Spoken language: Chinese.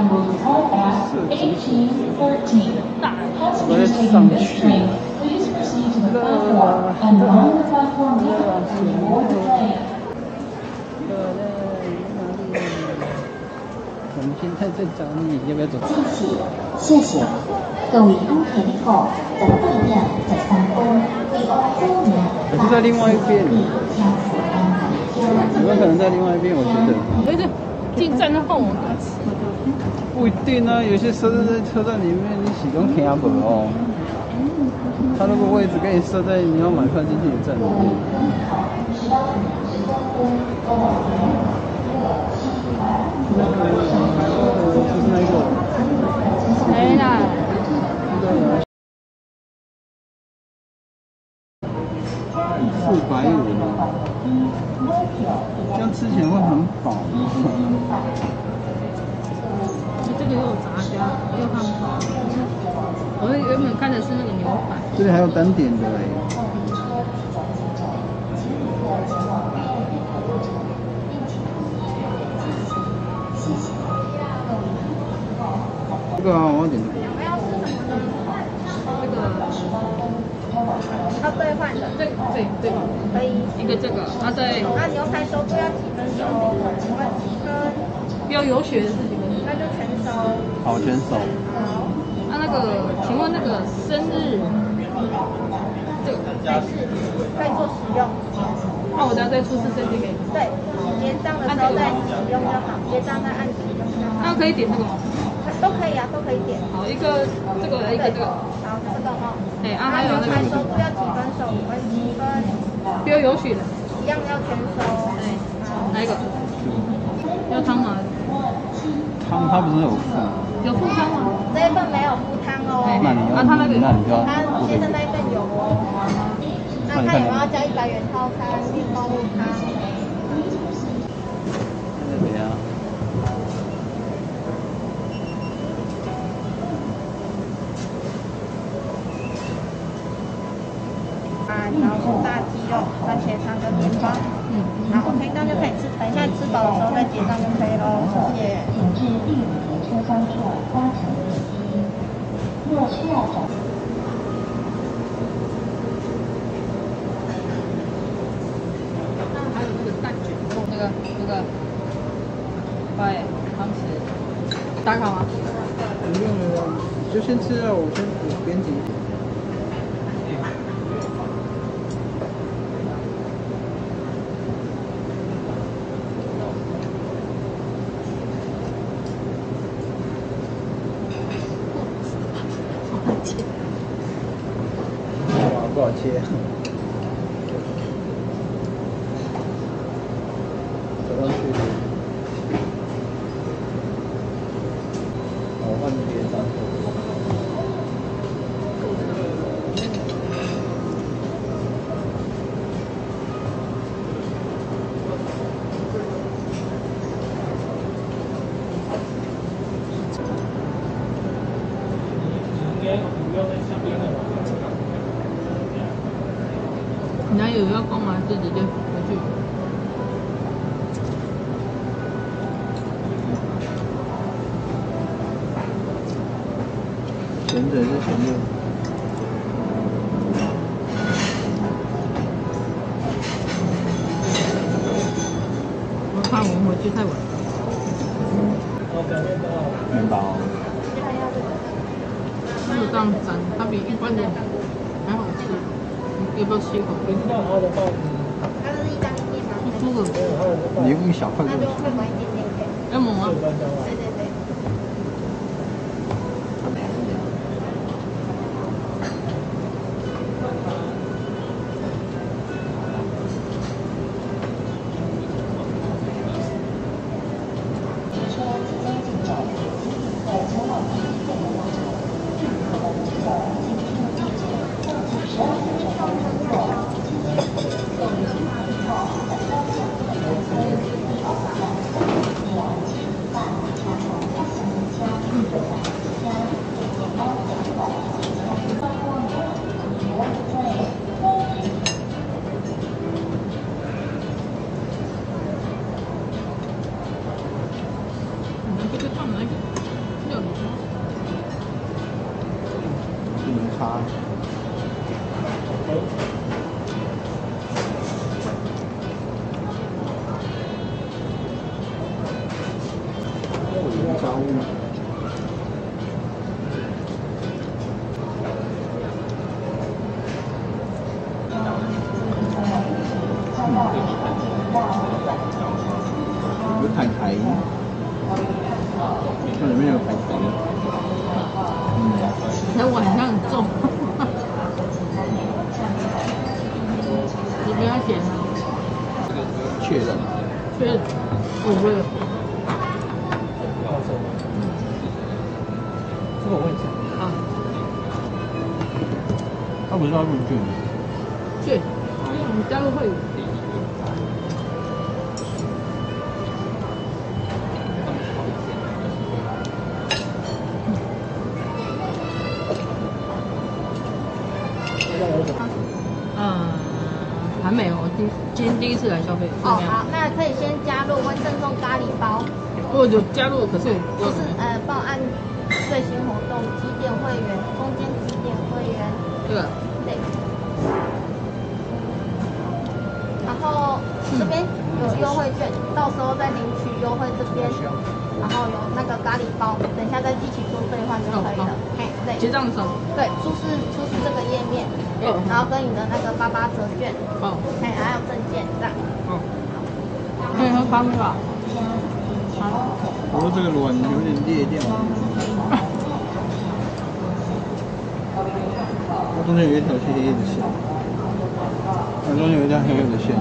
Amu Park S 1813. Passengers taking this train, please proceed to the platform and mind the platform to the loading. 我们现在在找你，要不要走？敬请，谢谢。各位安田的后，在对面在三分，第二公园还是在另外一边第将负担满天。有没有可能在另外一边？我觉得对对，进站的后门。不一定啊，有些设置在车站里面，你始终听不哦。他如果位置给你设在你要买票进去的站里面，就是那个。哎啦，四百五呢，这样吃起来会很饱吗？这个又有炸虾，又汉堡。我原本看的是那个牛排。这里还有单点的嘞。这个啊，我要点这个。那个要兑换的，这这这个，可以。一个这个，啊对，那牛排收不要几分熟？请问几分？要有血的是几分？那就全收。好，选手。好，啊那个，请问那个生日，这个，没事，可以做使用。那我等下再出示证件给你。对，结账的时候再使用就好，结账再按使用就好。那可以点这个吗？都可以啊，都可以点。好，一个这个，一个这个。好，这个哦。哎，啊还有那牛排收个，不要几分熟？请问几分？不要有血的。一样要全收。哎，哪一个？要汤吗？汤它不是有附？有附汤吗？这一份没有附汤哦。那你要，啊他那个那你就要他付先生那一份有哦。那看有没有要加一百元套餐，面包肉汤。怎么样？啊，然后是大鸡肉、番茄汤跟面包。嗯，好，OK，这样就可以吃。等一下吃饱的时候再结账就可以喽，谢谢。第五节车厢处搭乘电梯。若需要转那还有那个蛋卷，那个那个，对，汤匙，打卡吗？不用了，你就先吃啊，我先我编辑。不好切。走上去。好，换别张。你还有要逛吗？就直接回去。前者是闲着。我怕我们回去太晚。面包。没有这样沾，它比一般的还好吃。你要不要吃一口？它是意大利面吗？酥酥的，你用一小块那就就会晚一点点给。要猛啊！对对才晚上很重。你不要剪啊，确认。确认，我会。这个我问一下。啊，他不是要入券吗？去，你加入会今今天第一次来消费。哦，好，那可以先加入温赠送咖喱包，我有加入，可是就是呃报案最新活动，几点会员，中间几点会员，对对。然后这边有优惠券，到时候再领取优惠这边，然后有那个咖喱包，等一下再一起做兑换就可以了。嘿，对。结账的时候。对，出示出示这个页面，哦然后跟你的那个八八折券，哦，嘿，还有证件这样。哦，可以喝咖啡吧？好我说这个卵有点裂掉。它中间有一条黑黑的线，它中间有一条黑黑的线。